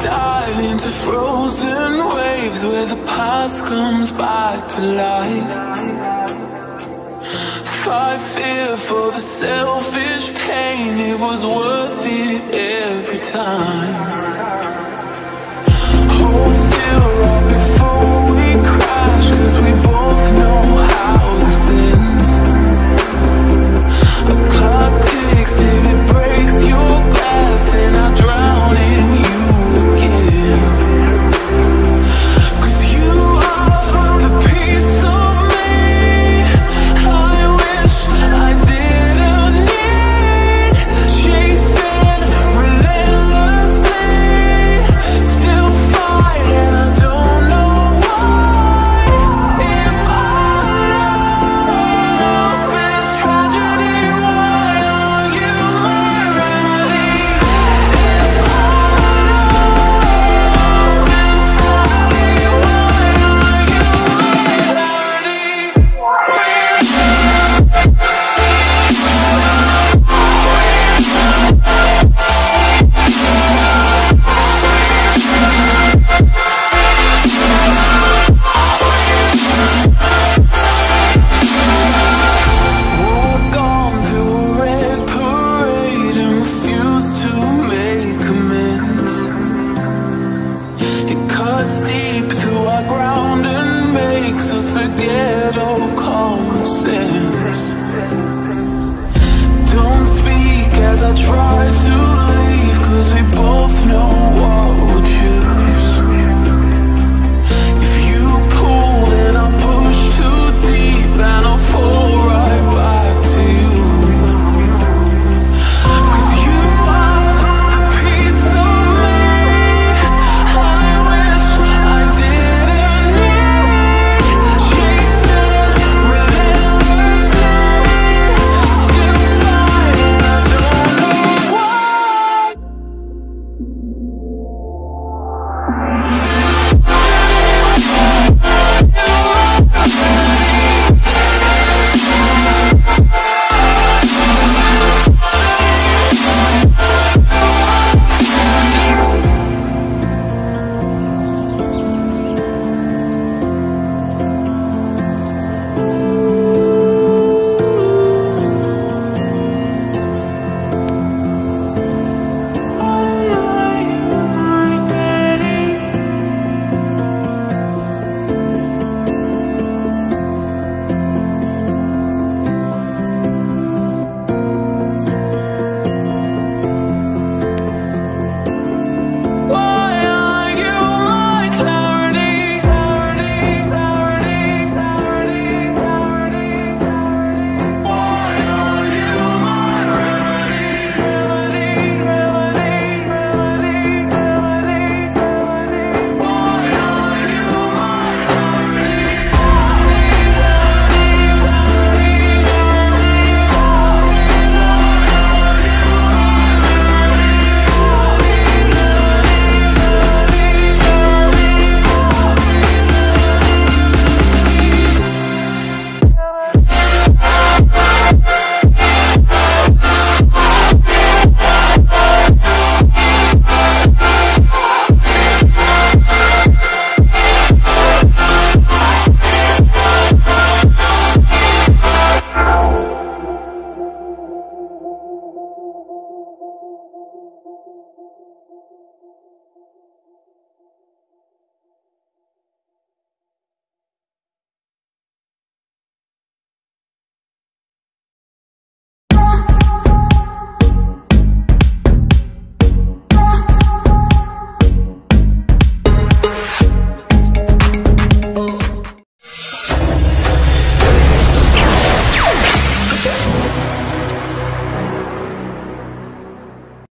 Dive into frozen waves where the past comes back to life. Fight fear for the selfish pain, it was worth it every time. nonsense Don't speak as I try to leave Cause we both know what